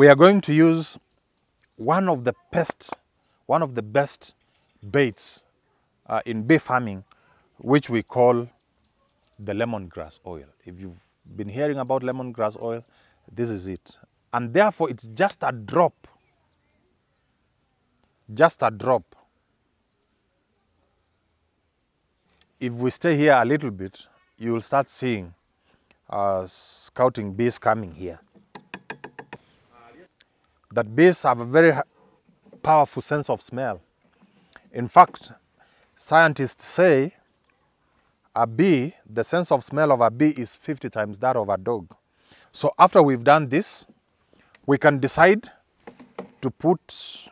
we are going to use one of the best, one of the best baits uh, in bee farming, which we call the lemongrass oil. If you've been hearing about lemongrass oil, this is it. And therefore, it's just a drop, just a drop. If we stay here a little bit, you will start seeing uh, scouting bees coming here. That bees have a very powerful sense of smell. In fact, scientists say a bee, the sense of smell of a bee is 50 times that of a dog. So after we've done this, we can decide to put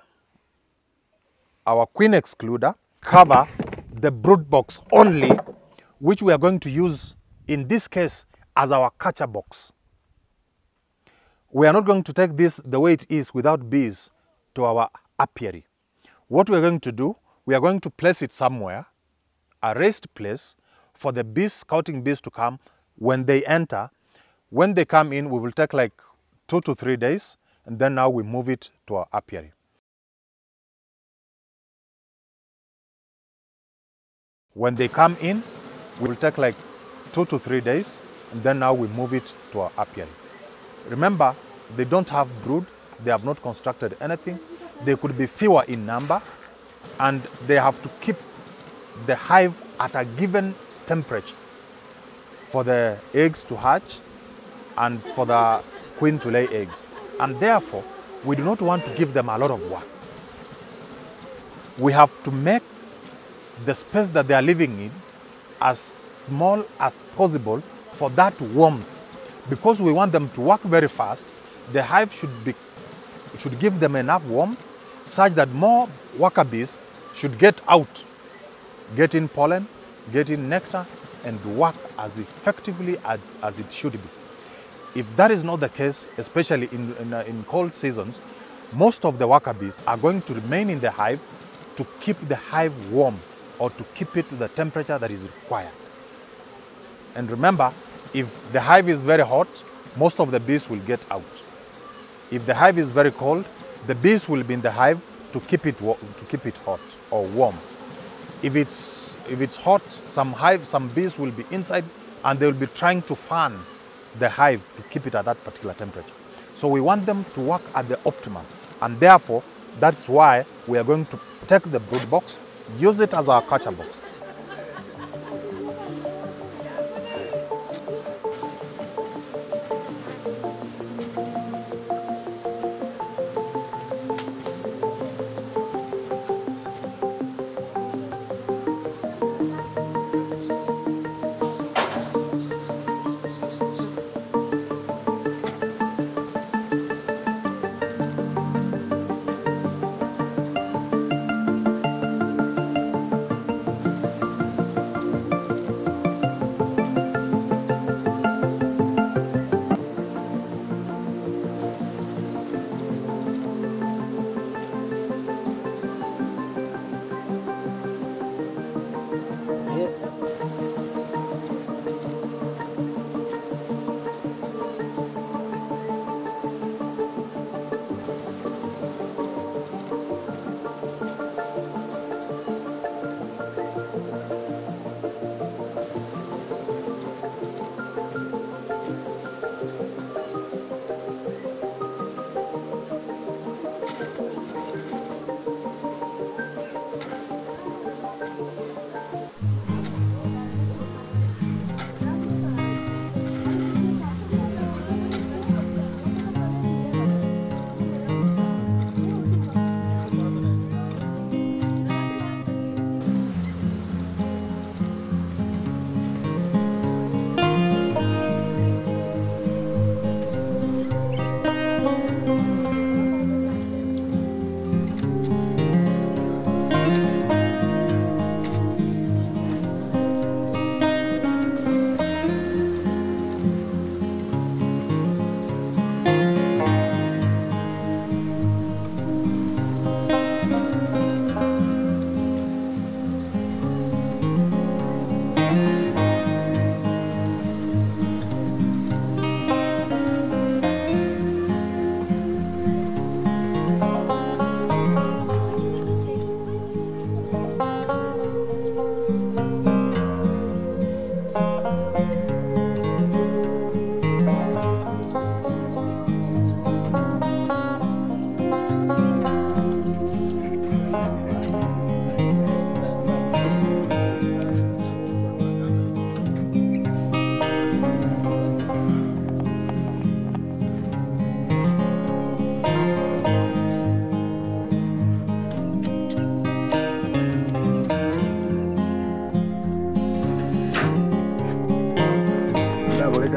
our queen excluder, cover the brood box only, which we are going to use in this case as our catcher box. We are not going to take this the way it is without bees to our apiary. What we are going to do, we are going to place it somewhere, a raised place, for the bees, scouting bees to come. When they enter, when they come in, we will take like two to three days, and then now we move it to our apiary. When they come in, we will take like two to three days, and then now we move it to our apiary. Remember, they don't have brood, they have not constructed anything, they could be fewer in number, and they have to keep the hive at a given temperature for the eggs to hatch and for the queen to lay eggs. And therefore, we do not want to give them a lot of work. We have to make the space that they are living in as small as possible for that warmth. Because we want them to work very fast, the hive should, be, should give them enough warmth such that more worker bees should get out, get in pollen, get in nectar, and work as effectively as, as it should be. If that is not the case, especially in, in, uh, in cold seasons, most of the worker bees are going to remain in the hive to keep the hive warm or to keep it to the temperature that is required. And remember, if the hive is very hot, most of the bees will get out. If the hive is very cold, the bees will be in the hive to keep it, to keep it hot or warm. If it's, if it's hot, some hive, some bees will be inside and they will be trying to fan the hive to keep it at that particular temperature. So we want them to work at the optimum. And therefore, that's why we are going to take the brood box, use it as our catcher box.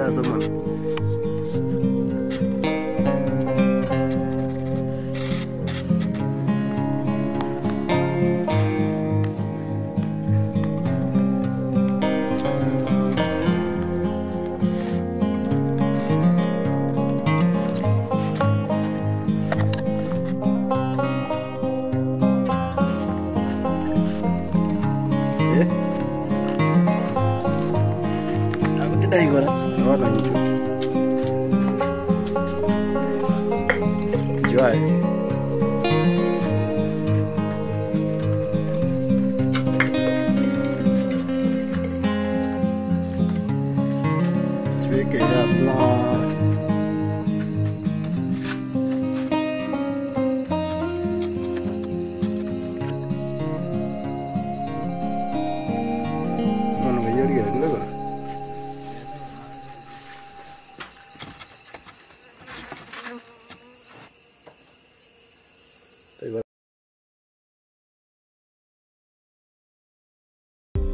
Kole ka sa Oh, lanjut. Jual.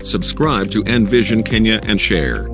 Subscribe to Nvision Kenya and share.